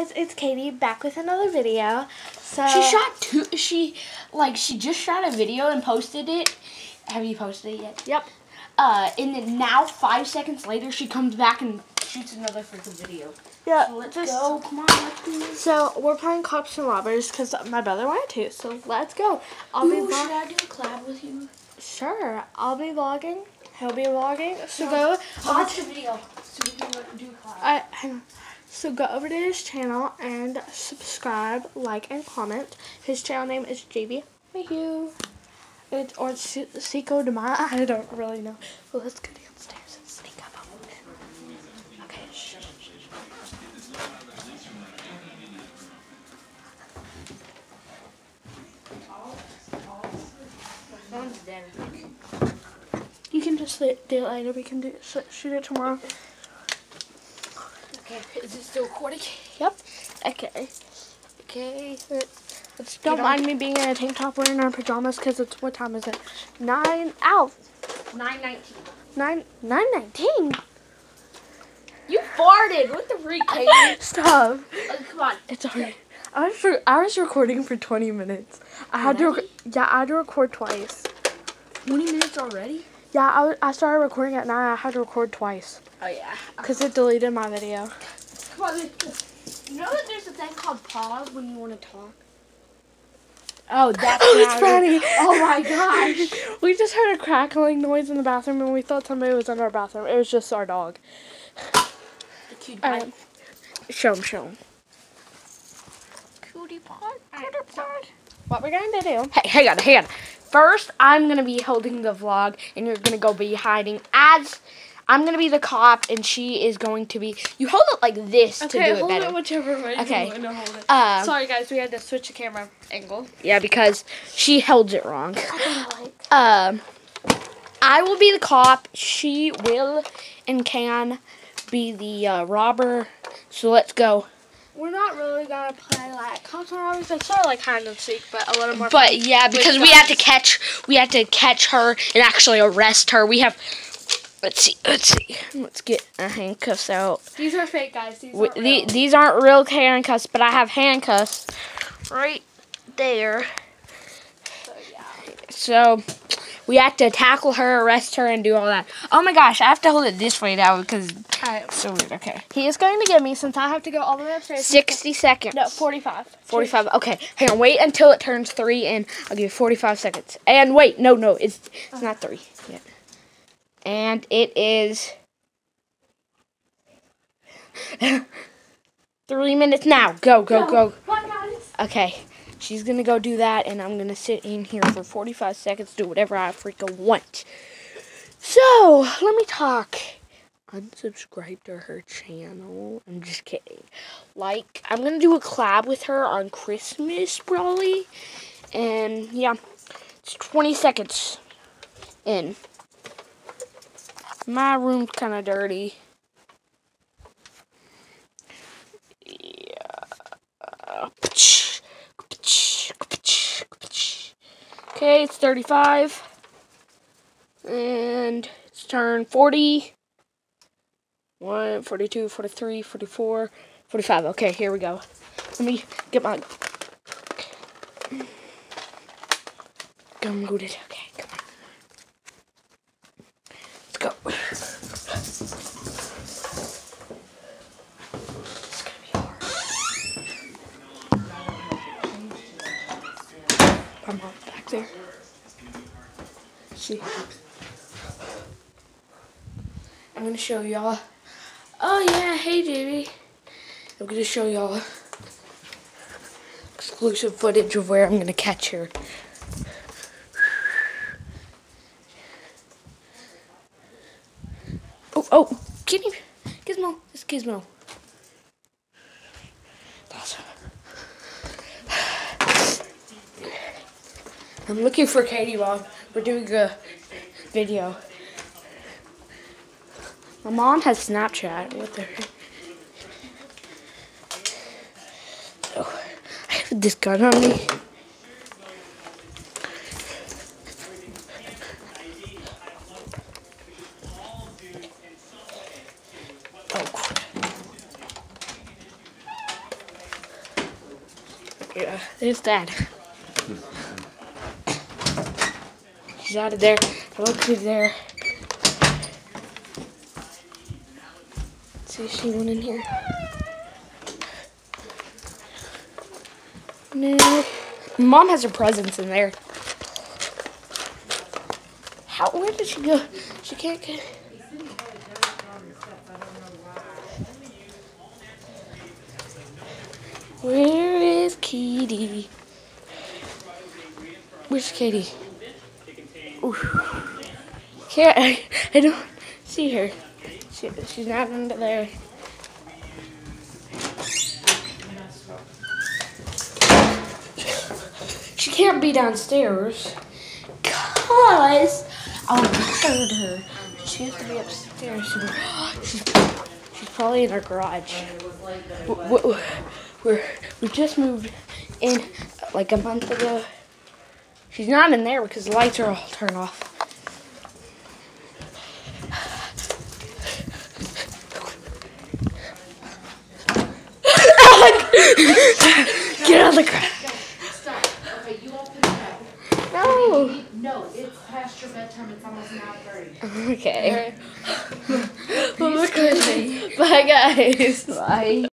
guys, it's Katie back with another video. So She shot two. She like she just shot a video and posted it. Have you posted it yet? Yep. Uh, and then now five seconds later, she comes back and shoots another freaking video. Yeah. So let's just- go. Come on, let's do this. So we're playing cops and robbers because my brother wanted to. So let's go. I'll Ooh, be should I do a collab with you? sure. I'll be vlogging. He'll be vlogging. So go. over Watch the video so we can do a collab. I, hang on. So go over to his channel and subscribe, like, and comment. His channel name is JB Mayhew. It's or Seco Demaya. I don't really know. Well, let's go downstairs and sneak up on him. Okay. Shh. You can just do it later. We can do shoot it tomorrow. Okay, is it still recording? Yep. Okay. Okay. Let's don't on. mind me being in a tank top wearing our pajamas because it's what time is it? Nine. Ow. Nine nineteen. Nine. Nine nineteen. You farted. What the freak, Katie? Stop. Oh, come on. It's alright. I was I was recording for 20 minutes. I had to Already? rec- yeah I had to record twice. Twenty minutes already? Yeah, I, I started recording at nine. I had to record twice Oh yeah. because it deleted my video. Come on. You know that there's a thing called pause when you want to talk. Oh, that's oh, it's funny. Oh my gosh. We just heard a crackling noise in the bathroom and we thought somebody was in our bathroom. It was just our dog. The cute pie. show him, show him. Cutie pie. What we're going to do? Hey, hang on, hang on. First, I'm gonna be holding the vlog, and you're gonna go be hiding as. I'm gonna be the cop, and she is going to be. You hold it like this to do it hold better. it whichever way Okay. you want to hold it. Uh, Sorry guys, we had to switch the camera angle. yeah, because she held it wrong. I. Um, I will be the cop. She will and can be the uh, robber. So let's go. We're not really gonna play like cops and robbers. It's sort of like hide and seek, but a little more. But yeah, because we have to catch, we have to catch her and actually arrest her. We have. Let's see. Let's see. Let's get a handcuffs out. These are fake guys. These We, aren't the, real. these aren't real handcuffs, but I have handcuffs right there. So, yeah. So we have to tackle her, arrest her, and do all that. Oh my gosh, I have to hold it this way now because it's Alright. so weird. Okay. He is going to get me since I have to go all the way upstairs. 60 seconds. No, 45. 45. Okay, hang on. Wait until it turns three, and I'll give you 45 seconds. And wait, no, no, it's it's not three yet. And it is three minutes now. Go, go, go. Okay, she's gonna go do that, and I'm gonna sit in here for 45 seconds, do whatever I freaking want. So, let me talk. Unsubscribe to her channel. I'm just kidding. Like, I'm gonna do a collab with her on Christmas, probably. And yeah, it's 20 seconds in. My room's kind of dirty. Okay, it's 35. And it's turn 40. 1, 42, 43, 44, 45. Okay, here we go. Let me get my gum loaded. Okay, come on. Let's go. I'm on there. See. I'm gonna show y'all. Oh yeah, hey Davey. I'm gonna show y'all exclusive footage of where I'm gonna catch her. Oh, oh, him. Gizmo, it's Gizmo. I'm looking for Katie while we're doing a video. My mom has Snapchat. with her. Oh, I have this gun on me. Oh, crap. Yeah, there's Dad. He's out of there. I Look who's there. See, if she went in here? No. Mom has her presents in there. How? Where did she go? She can't get. Where is Katie? Where's Katie? Can't I, I don't see her. She, she's not under there. She can't be downstairs. Cause I'll hurt her. She has to be upstairs. She's, she's probably in our garage. W- w- We're, we just moved in like a month ago. She's not in there because the lights are all turned off. Get out of the car. Stop. Okay, you open it up. No. No, it's past your bedtime. It's almost nine thirty. Okay. Bye, guys. Bye.